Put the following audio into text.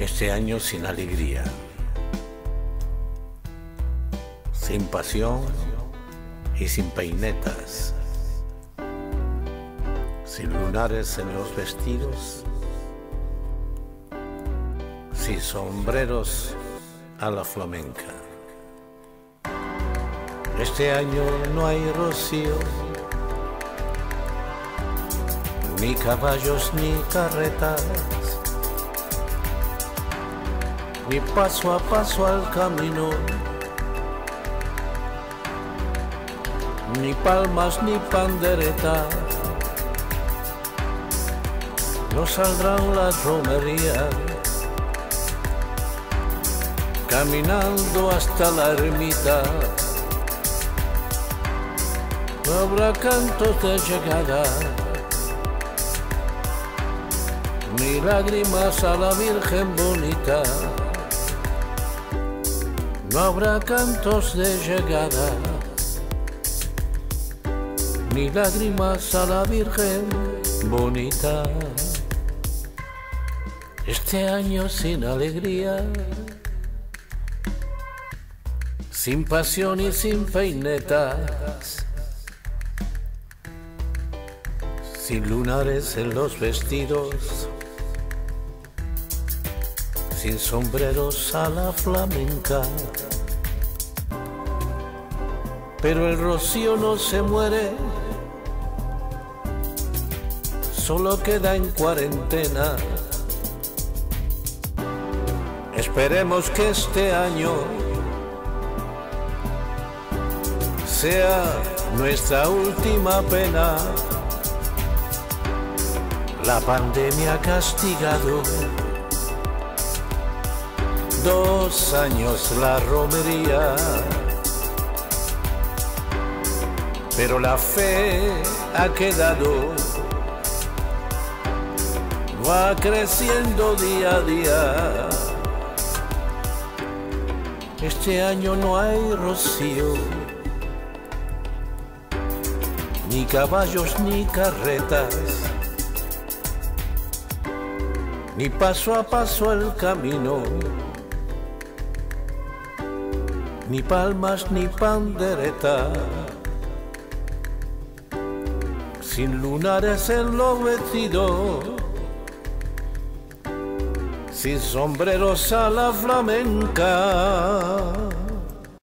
Este año sin alegría, sin pasión y sin peinetas, sin lunares en los vestidos, sin sombreros a la flamenca. Este año no hay rocío, ni caballos ni carretas, ni paso a paso al camino, ni palmas ni pandereta. No saldrán las romerías, caminando hasta la ermita no habrá cantos de llegada, ni lágrimas a la Virgen bonita. No habrá cantos de llegada, ni lágrimas a la Virgen bonita. Este año sin alegría, sin pasión y sin peinetas sin lunares en los vestidos, sin sombreros a la flamenca. Pero el rocío no se muere, solo queda en cuarentena. Esperemos que este año sea nuestra última pena. La pandemia ha castigado dos años la romería, pero la fe ha quedado, va creciendo día a día. Este año no hay rocío, ni caballos ni carretas. Ni paso a paso el camino, ni palmas ni pandereta, sin lunares en los vestidos, sin sombreros a la flamenca.